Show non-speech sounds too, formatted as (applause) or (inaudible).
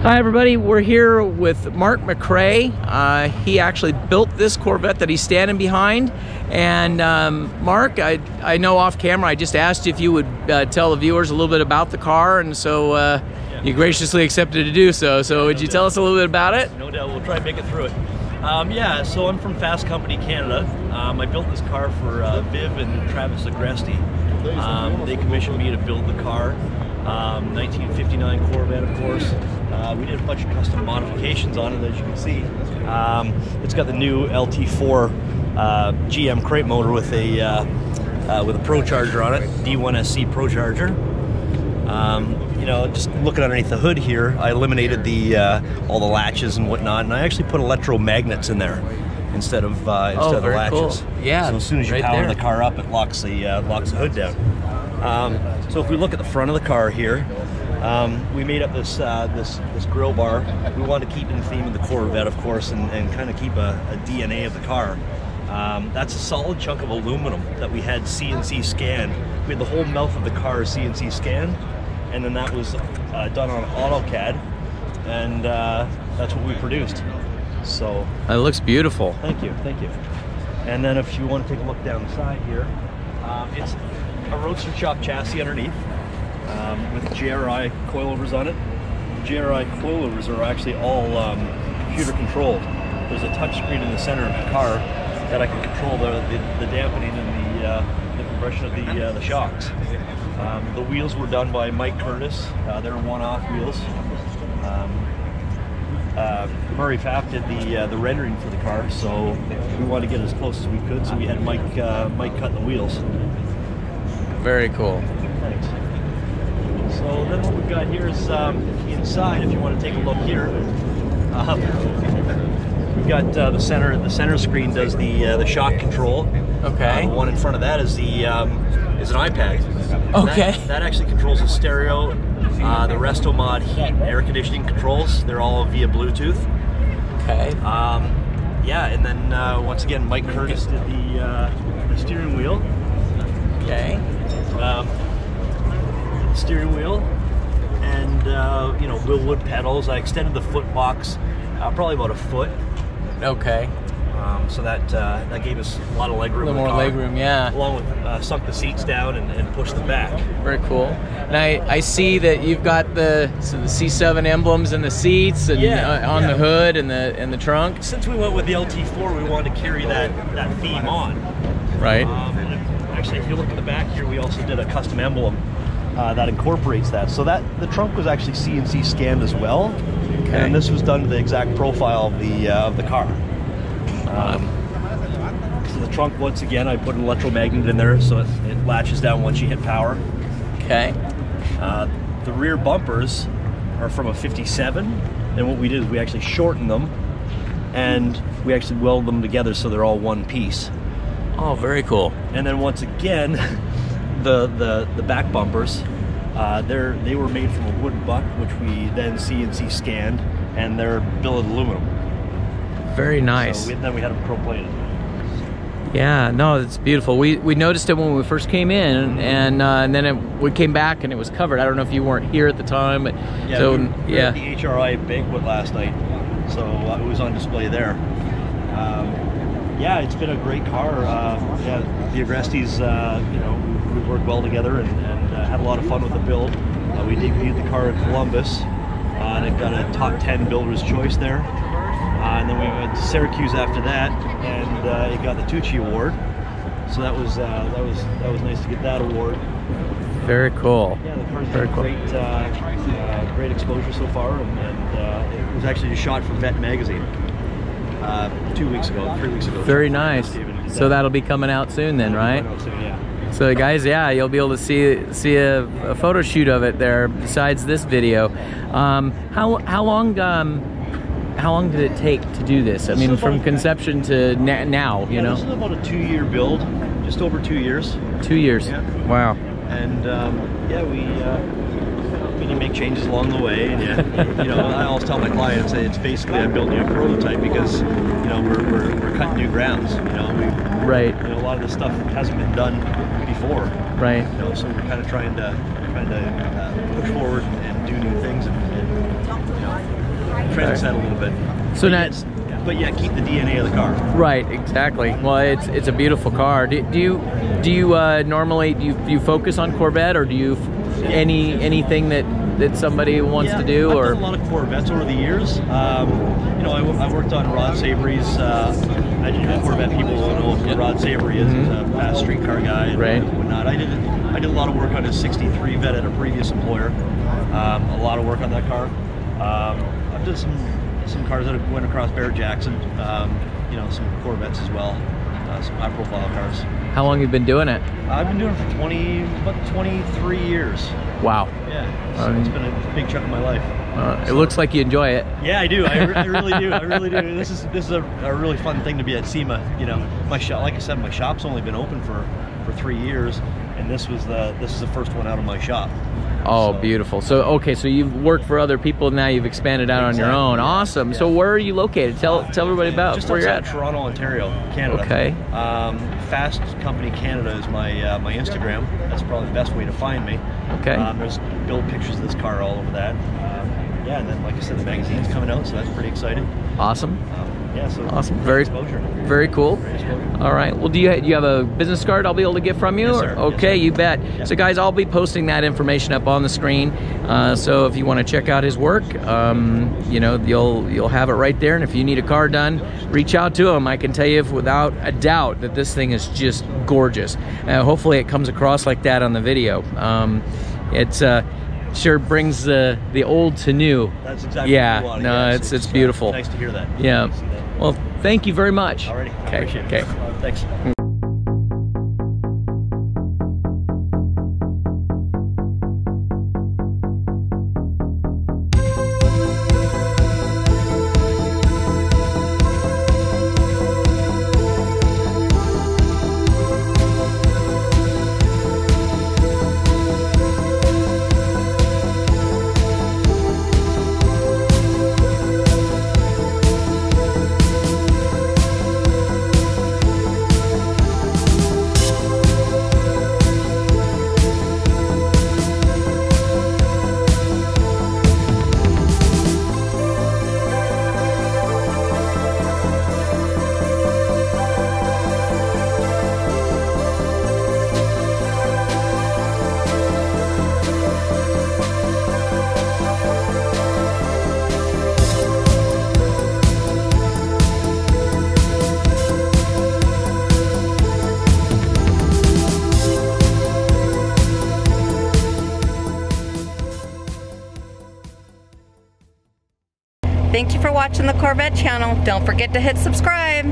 Hi everybody, we're here with Marc McCrae. Uh, he actually built this Corvette that he's standing behind. And um, Marc, I, I know off camera I just asked if you would uh, tell the viewers a little bit about the car, and so uh, you graciously accepted to do so. So would no you doubt. tell us a little bit about it? No doubt, we'll try and make it through it. Um, yeah, so I'm from Fast Company Canada. Um, I built this car for uh, Viv and Travis Agresti. Um, they commissioned me to build the car. Um, 1959 Corvette, of course. Uh, we did a bunch of custom modifications on it, as you can see. Um, it's got the new LT4 uh, GM crate motor with a uh, uh, with a ProCharger on it, D1SC ProCharger. Um, know, just looking underneath the hood here, I eliminated the uh, all the latches and whatnot, and I actually put electromagnets in there instead of uh, instead of the Oh, latches. cool. Yeah, So as soon as you right power there. the car up, it locks the uh, locks the hood down. Um, so if we look at the front of the car here, um, we made up this uh, this this grill bar. We wanted to keep in the theme of the Corvette, of course, and, and kind of keep a, a DNA of the car. Um, that's a solid chunk of aluminum that we had CNC scanned. We had the whole mouth of the car CNC scanned, and then that was uh, done on AutoCAD, and uh, that's what we produced. So It looks beautiful. Thank you, thank you. And then if you want to take a look down the side here, um, it's a roadster shop chassis underneath um, with GRI coilovers on it. GRI coilovers are actually all um, computer controlled. There's a touch screen in the center of the car that I can control the, the, the dampening and the, uh, the compression of the, uh, the shocks. Um, the wheels were done by Mike Curtis. Uh, they're one-off wheels. Um, uh, Murray Pfaff did the uh, the rendering for the car, so we wanted to get as close as we could. So we had Mike uh, Mike cut the wheels. Very cool. Thanks. So then what we've got here is um, inside. If you want to take a look here, um, we've got uh, the center. The center screen does the uh, the shock control. Okay. The one in front of that is the um, is an iPad. Okay. That, that actually controls the stereo, uh, the Resto Mod heat and air conditioning controls. They're all via Bluetooth. Okay. Um, yeah, and then uh, once again, Mike Curtis did the, uh, the steering wheel. Okay. Um, steering wheel, and uh, you know, Wilwood pedals. I extended the foot box uh, probably about a foot, Okay. Um, so that uh, that gave us a lot of leg A little more legroom, yeah. Along with uh, sunk the seats down and, and pushed them back. Very cool. And I, I see that you've got the so the C7 emblems in the seats and Yeah, uh, on yeah. the hood and the and the trunk. Since we went with the LT4, we wanted to carry that that theme on. Right. Um, actually, if you look at the back here, we also did a custom emblem uh, that incorporates that. So that the trunk was actually CNC scanned as well, and this was done to the exact profile of the uh, of the car. Um, so the trunk, once again, I put an electromagnet in there so it, it latches down once you hit power. Okay. Uh, the rear bumpers are from a 57, and what we did is we actually shortened them, and we actually welded them together so they're all one piece. Oh, very cool. And then once again, (laughs) the the, the back bumpers, uh, they're they were made from a wood butt, which we then CNC scanned, and they're billet aluminum. Very nice. So we, then we had them pro plated. Yeah, no, it's beautiful. We we noticed it when we first came in, and uh, and then it, we came back and it was covered. I don't know if you weren't here at the time, but Yeah, so we, we were yeah, at the HRI banquet last night, so uh, it was on display there. Um, yeah, it's been a great car. Uh, yeah, the Agrestis, uh, you know, we, we worked well together and, and uh, had a lot of fun with the build. Uh, we debuted the car in Columbus, and it got a top 10 builder's choice there. Uh, and then we went to Syracuse after that, and uh, it got the Tucci Award. So that was uh, that was that was nice to get that award. very cool. Yeah, the car's Very cool. great, uh, uh, great exposure so far, and, and uh, it was actually just shot for Vette Magazine uh, two weeks ago, three weeks ago. Very nice. So that. that'll be coming out soon then, right? Soon, yeah. So guys, yeah, you'll be able to see see a, a photo shoot of it there. Besides this video, um, how how long um, how long did it take to do this? I This mean, from conception to na- now, you yeah, know, this is about a two-year build, just over two years, two years. Yeah. Wow. and um, yeah, we uh, and you make changes along the way, and you, (laughs) you know, I always tell my clients it's basically I'm building a prototype because, you know, we're, we're, we're cutting new grounds. You know, we, Right. you know, a lot of this stuff hasn't been done before. Right. You know, so we're kind of trying to trying to uh, push forward and do new things and, transcend a little bit. So but now- but yeah, keep the DNA of the car. Right, exactly. Well, it's it's a beautiful car. Do, do you do you uh, normally do you, do you focus on Corvette or do you f- any anything that that somebody wants Yeah, to do I've or done a lot of Corvettes over the years. Um, you know, I, I worked on Rod Saboury's. Uh, I did Corvette people will know who Rod Saboury is. He's a fast street car guy and Right. whatnot. I did I did a lot of work on his '63 Vette at a previous employer. Um, a lot of work on that car. Um, Some some cars that went across Barrett-Jackson. Um, you know, some Corvettes as well. Uh, some high profile cars. how long you been doing it? I've been doing it for 20, about 23 years. Wow. Yeah, so Um, it's been a big chunk of my life. Uh, it looks like you enjoy it. Yeah, I do. I, re- I really do. I really do. (laughs) This is this is a, a really fun thing to be at SEMA. You know, my shop, like I said, my shop's only been open for for three years, and this was the this is the first one out of my shop. Oh, So- beautiful. So, okay, so you've worked for other people, now you've expanded out on your Exactly, own. yeah, Awesome. So, where are you located? Tell tell everybody about Just where you're at. Toronto, Ontario, Canada. Okay. Um, Fast Company Canada is my uh, my Instagram. That's probably the best way to find me. Okay. Um, there's build pictures of this car all over that. Um, yeah, and then like I said, the magazine's coming out, so that's pretty exciting. Awesome. Um, yeah, so Awesome. Very exposure. Very cool. Exposure. All right. Well, do you do you have a business card I'll be able to get from you? Yes. Yes, Okay, sir. you bet. Yeah. So, guys, I'll be posting that information up on the screen. Uh, so, if you want to check out his work, um, you know, you'll you'll have it right there. And if you need a car done, reach out to him. I can tell you without a doubt that this thing is just gorgeous. Uh, hopefully, it comes across like that on the video. Um, it's uh, sure brings the the old to new. That's exactly Yeah, what we wanted. no, it's- so it's uh, beautiful. Nice to hear that. Yeah. Nice to see that. Well, thank you very much. Alrighty. Okay. appreciate Okay. it. Thanks. Thank you for watching the Corvette channel. Don't forget to hit subscribe.